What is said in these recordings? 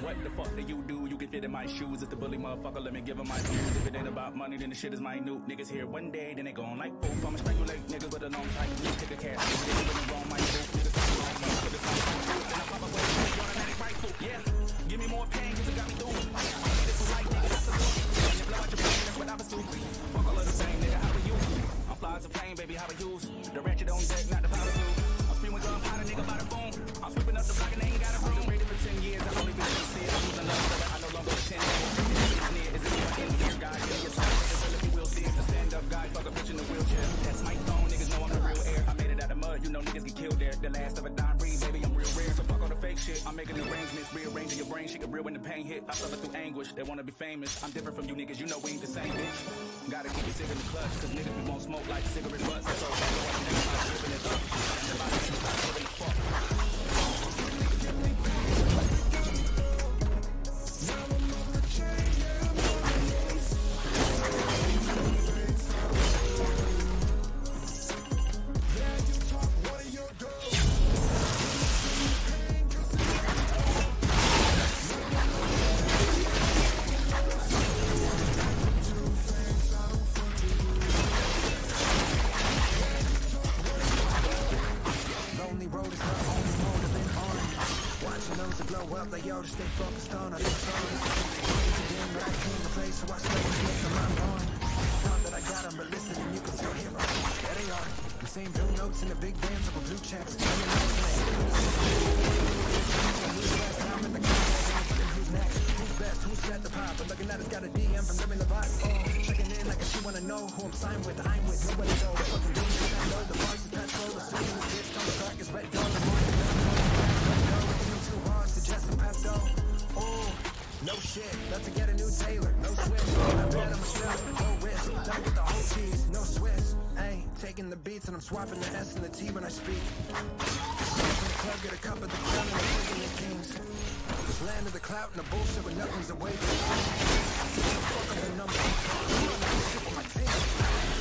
What the fuck do you do? You can fit in my shoes. If the bully motherfucker, let me give him my dues. If it ain't about money, then the shit is minute. Niggas here one day, then they gone like poof. I'ma strangulate niggas with a long tight noose. Take a cash, niggas with a wrong mic. Niggas talk like me, put the time And I pop away, automatic rifle. Yeah, give me more pain, what I pursue. Fuck all of the same, nigga, how are you? I'm fly as a plane, baby, how are you? The ratchet on deck, not the power tool. I'm spewing gunpowder, nigga, by the boom. I'm sweeping up the block and they ain't got a room. I've been for 10 years, I've only been sincere. I'm losing love, but I no longer pretend. Is it my in here, guy? Give me a time, niggas, so let me will see. A stand up guy, fuck a bitch in the wheelchair. That's my phone, niggas know I'm the real air. I made it out of mud, you know niggas get killed there. The last of a dime breed, baby, I'm real rare. So fuck all the fake shit. I'm making arrangements, rearranging your brain, shit get real when the pain hit. I suffer through anguish, they wanna be famous. I'm different from you Gotta keep your cigarette clutch, cause niggas we won't smoke like cigarette butts. To stay focused on other stories. Again, but I came to play, so I slowly get them I'm on. Thought that I got them, but listen, and you can still hear them. There they are, the same blue notes in the big bands of blue checks. And who's left? I'm who's next? Who's best? Who's set the? But looking at it's got a DM from living the. Oh, checking in like if she wanna know who I'm signed with. I'm with nobody know. Fucking taking the beats and I'm swapping the S and the T when I speak. In the club, get a cup of the crown and I'm the kings. Land of the clout and the bullshit when nothing's away. Fuck up the number. Shit with my team.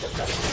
Gracias.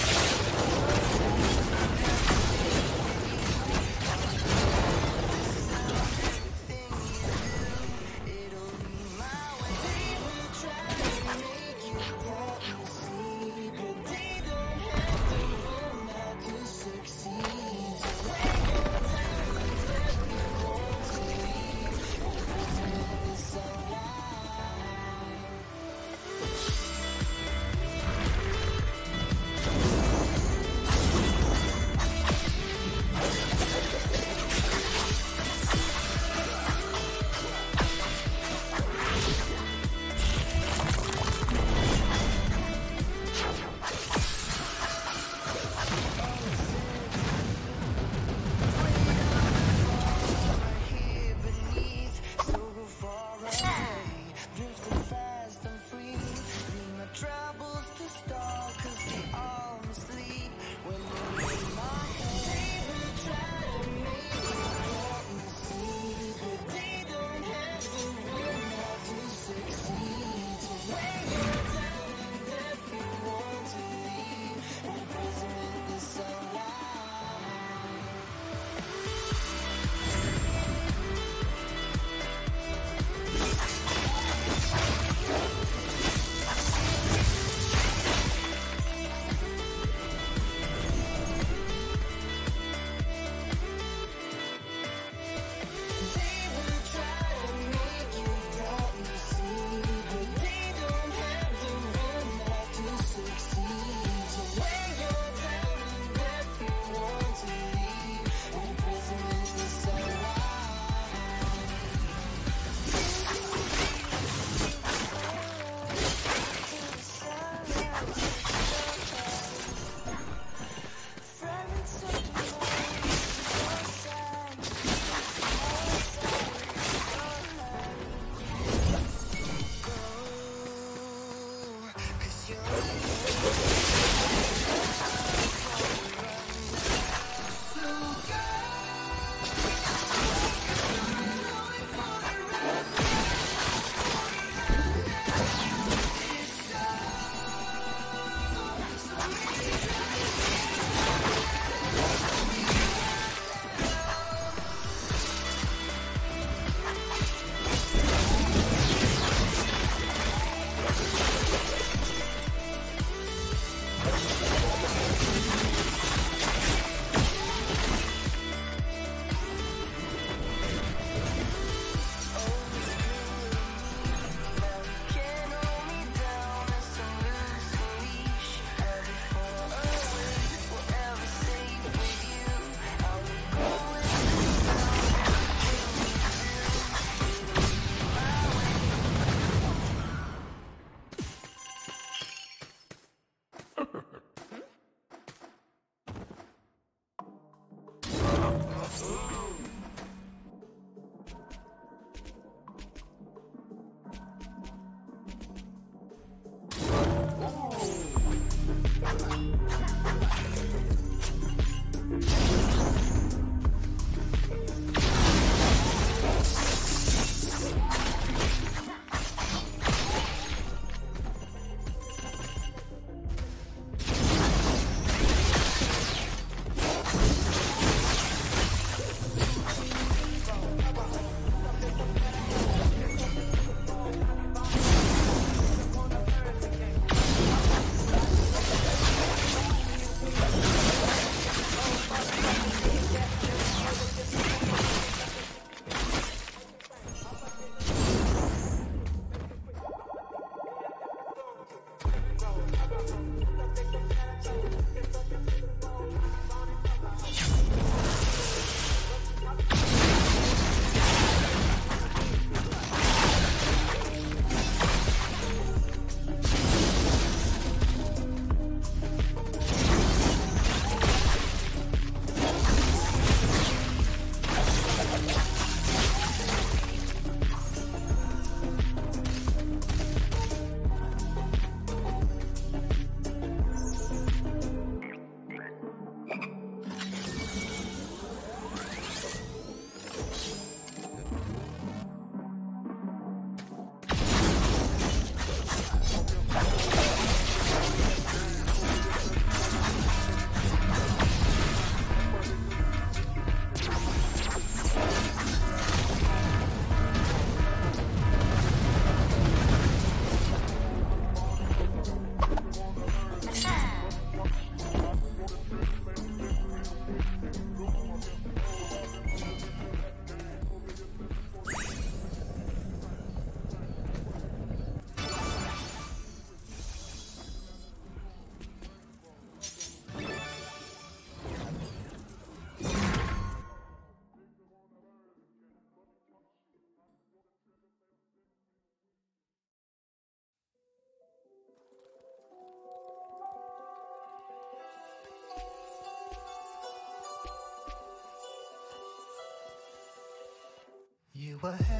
Were